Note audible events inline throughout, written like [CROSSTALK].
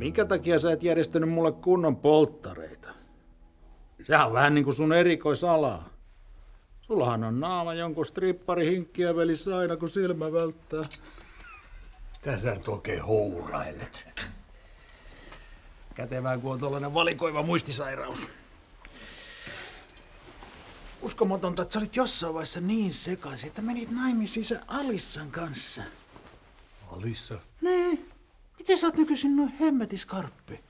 Minkä takia sä et järjestänyt mulle kunnon polttareita? Sehän on vähän niin kuin sun erikoisalaa. Sullahan on naama jonkun strippari hinkkiä välissä aina, kun silmä välttää. Tässä nyt oikein hourailet. Kätevää, kun on tollanen valikoiva muistisairaus. Uskomatonta, että sä olit jossain vaiheessa niin sekaisin, että menit naimisiin Alissan kanssa. Alissa? Nee. Miten sä oot nykyisin noin hemmetiskarppi?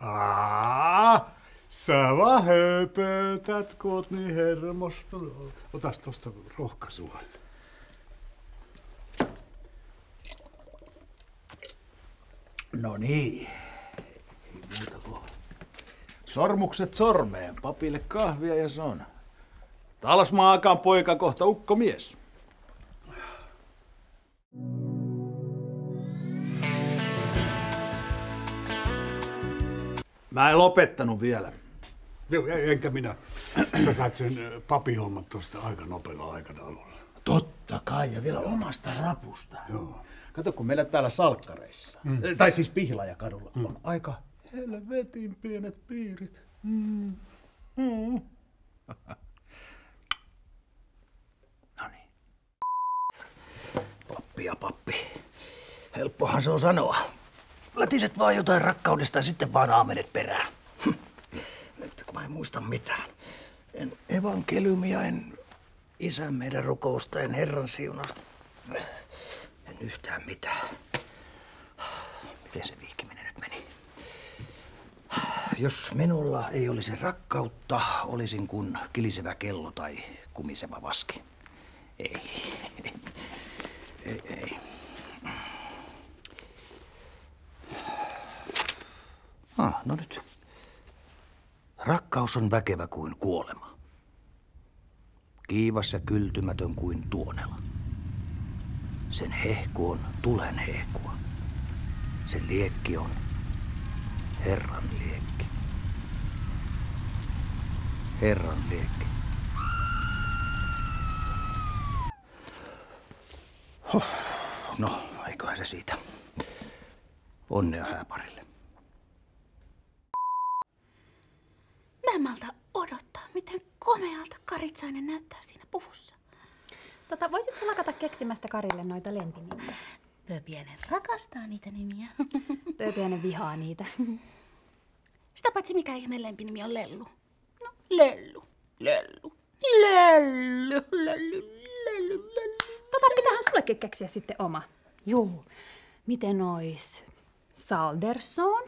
Aa, sä vaan höpötät, kun oot niin hermostunut. Otas tosta rohkaisua. No niin. Ei muuta kuin sormukset sormeen, papille kahvia ja son. Talsmaakaan poika kohta ukkomies. Mä en lopettanut vielä. Joo, enkä minä. Sä saat sen papihommat tosta aika nopealla aikataululla. Totta kai, ja vielä omasta rapusta. Joo. Kato, kun meillä täällä salkkareissa, mm. tai siis Pihlajakadulla, mm. on aika helvetin pienet piirit. Mm. Mm. [LAUGHS] no niin. Pappi ja pappi. Helppohan se on sanoa. Lätiset vaan jotain rakkaudesta ja sitten vaan aamenet perään. Hm. Nyt kun mä en muista mitään. En evankeliumia, en isän meidän rukousta, en Herran siunausta. En yhtään mitään. Miten se vihkiminen nyt meni? Jos minulla ei olisi rakkautta, olisin kuin kilisevä kello tai kumiseva vaski. Ei. Ei, ei. Ah, no nyt. Rakkaus on väkevä kuin kuolema. Kiivas ja kyltymätön kuin tuonela. Sen hehku on tulen hehkua. Sen liekki on Herran liekki. Herran liekki. Huh. No, eiköhän se siitä. Onnea hääparille. Malta odottaa, miten komealta Karitsainen näyttää siinä puvussa. Tota, voisit sä lakata keksimästä Karille noita lempinimiä? Pöpiäinen rakastaa niitä nimiä. [LAUGHS] Pööpiäinen vihaa niitä. Sitä paitsi mikä ihmeen lempinimi on Lellu. No, Lellu, Lellu, Lellu, Lellu, Lellu, Lellu. Tota, pitähän sullekin keksiä sitten oma. Juu. Miten ois? Salderson?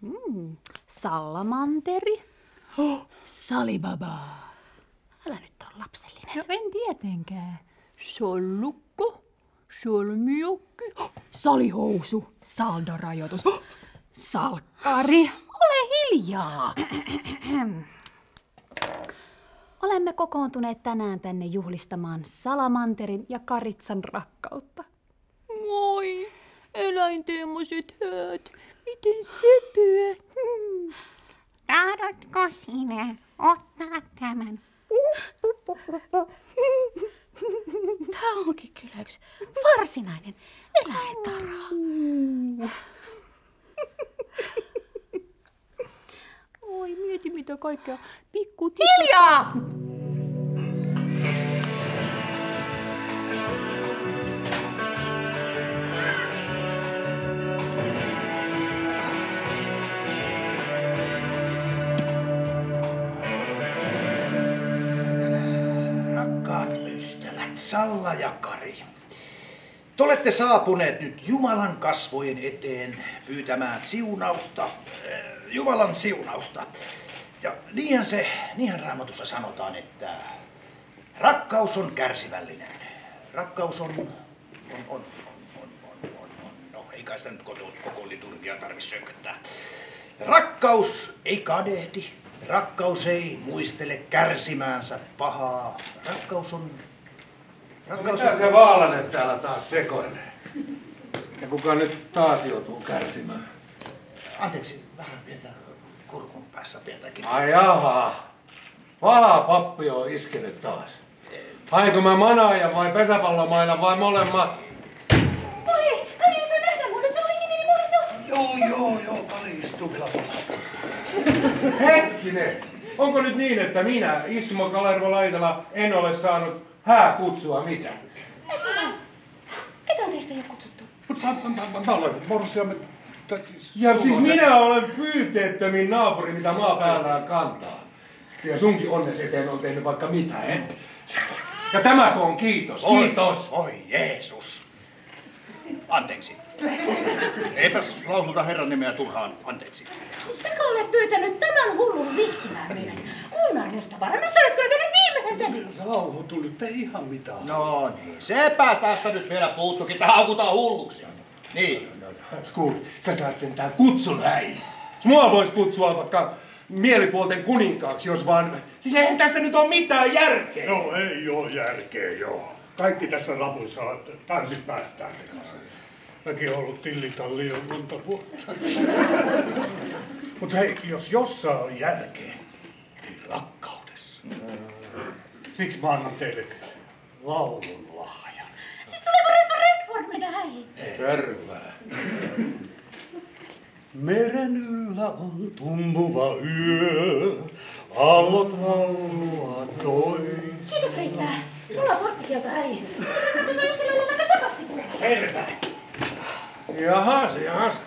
Mm. Sallamanteri? Oh, Salibaba. Älä nyt ole lapsellinen. No en tietenkään. Sollukko, solmiokki, salihousu, saldorajoitus, salkkari. Ole hiljaa. Olemme kokoontuneet tänään tänne juhlistamaan Salamanterin ja Karitsan rakkautta. Moi, eläinteemoiset hööt, miten sepyä. Hmm. Tahdotko sinä ottaa tämän? Tämä onkin kyllä yksi varsinainen eläintara. Oi, mieti mitä kaikkea pikku Hiljaa! Salla ja Kari. Te olette saapuneet nyt Jumalan kasvojen eteen pyytämään siunausta, eh, Jumalan siunausta. Ja niinhän se, niinhän raamatussa sanotaan, että rakkaus on kärsivällinen. Rakkaus on, on, on, on, on, on, on, on. no ei kai sitä nyt koko, koko liturgia tarvitse sököttää. Rakkaus ei kadehdi, rakkaus ei muistele kärsimäänsä pahaa. Rakkaus on... Mitä se Vaalanen täällä taas sekoilee? Ja kuka nyt taas joutuu kärsimään? Anteeksi, vähän pientä kurkun päässä pientäkin. Ai jaha. Vala pappi on iskenyt taas. Hainko mä manaajan vai pesäpallomailla vai molemmat? Voi, Kari ei saa nähdä mua, nyt se olikin niin mulle se Tuklasessa. Hetkinen! Onko nyt niin, että minä, Ismo Kalervo Laitala, en ole saanut hääkutsua mitään? Ketä teistä ei ole kutsuttu? Mutta mä, mä, mä, mä olen morsiamme. siis- Ja siis minä olen pyyteettömin naapuri, mitä maa päällään kantaa. Ja sunkin onnes eteen on tehnyt vaikka mitä, en? Ja tämäkö on kiitos? Kiitos! Oi Jeesus. Anteeksi. Eipäs lausuta Herran nimeä turhaan anteeksi. Siis säkö olet pyytänyt tämän hullun vihkimään meidät? Kunnar Mustavara, nyt sä olet kyllä tehnyt viimeisen Rauho tuli, ei ihan mitään. No niin, sepä tästä nyt vielä puuttukin. Tähän haukutaan hulluksi. Niin. Kuule, sä saat sentään kutsun häihin. Mua vois kutsua vaikka mielipuolten kuninkaaksi, jos vaan... Siis eihän tässä nyt ole mitään järkeä. No ei oo järkeä, joo. Kaikki tässä rapussa tanssit päästään sekaisin. Mäkin oon ollut tillitalli jo monta vuotta. Mutta hei, jos jossain on järkeä, niin rakkaudessa. Siksi mä annan teille laulun lahjan. Siis tuleeko Ressu Redford meidän häihin? Terve. Meren yllä on tummuva yö, aallot laulua tois. Kiitos riittää. Sulla on porttikielto häihin. Katsotaan yksilöllä vaikka sapatti Selvä. Jahas, jahas.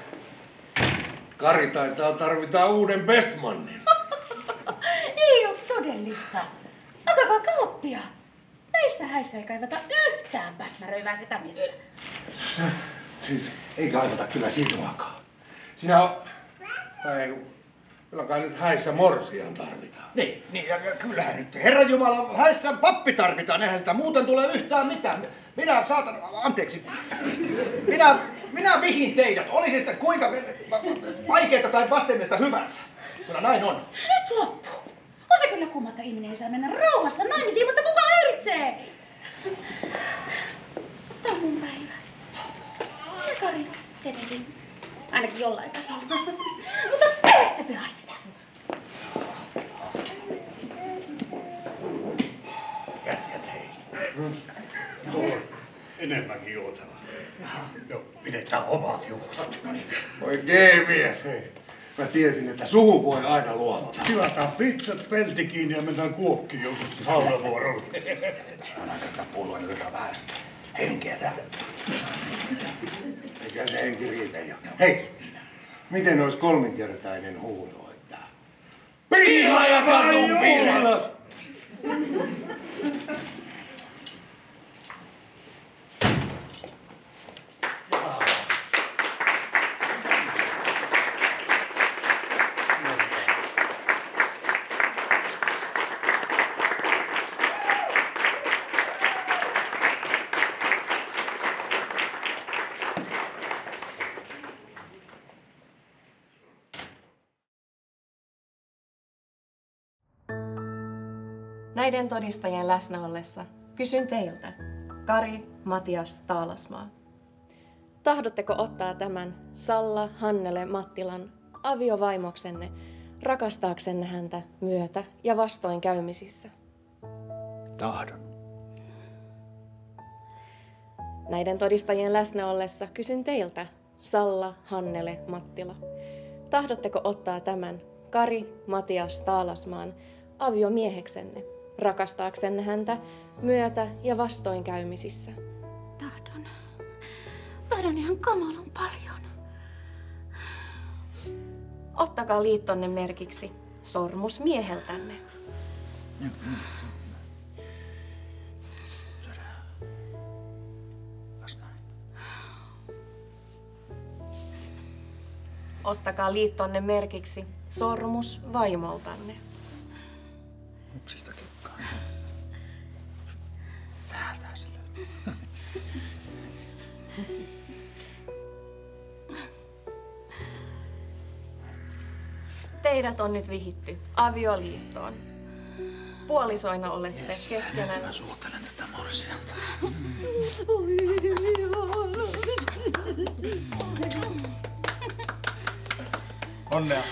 Kari taitaa tarvita uuden bestmannin. [LAUGHS] Ei ole todellista. Otakaa kalppia. Näissä häissä ei kaivata yhtään päsmäröivää sitä miestä. Siis ei kaivata kyllä sinuakaan. Sinä on... Tai ei, kyllä kai nyt häissä morsian tarvitaan. Niin, niin ja, ja kyllähän nyt Herran Jumala, häissä pappi tarvitaan, eihän sitä muuten tule yhtään mitään. Minä saatan, anteeksi, minä, minä vihin teidät, olisi sitten kuinka vaikeita tai vastenmielistä hyvänsä. Kyllä näin on. Nyt loppu. On se kyllä kumma, että ihminen ei saa mennä rauhassa naimisiin, mutta kuka häiritsee? Tämä on mun päivä. Ja Kari, tietenkin. Ainakin jollain tasolla. mutta te ette pilaa sitä. Jätkät hei. Tuolla enemmänkin juotava. Joo, pidetään omat juhlat. Voi G-mies, hei. Mä tiesin, että suhu voi aina luottaa. Tilataan pizzat, pelti kiinni ja mennään kuokkiin joskus saunavuorolla. Saadaan tästä pullua nyt yritän vähän henkeä täältä. Eikä se henki riitä jo. Hei, miten olisi kolminkertainen huuto, että... Piila ja kadun piila! Näiden todistajien läsnä ollessa kysyn teiltä, Kari Matias Taalasmaa. Tahdotteko ottaa tämän Salla Hannele Mattilan aviovaimoksenne rakastaaksenne häntä myötä ja vastoinkäymisissä? Tahdon. Näiden todistajien läsnä ollessa kysyn teiltä, Salla Hannele Mattila. Tahdotteko ottaa tämän Kari Matias Taalasmaan aviomieheksenne rakastaaksenne häntä myötä ja vastoinkäymisissä? Tahdon. Tahdon ihan kamalan paljon. Ottakaa liittonne merkiksi sormus mieheltänne. Ottakaa liittonne merkiksi sormus vaimoltanne. Teidät on nyt vihitty avioliittoon. Puolisoina olette Yes. keskenään. Mä suutelen tätä morsianta. Onnea.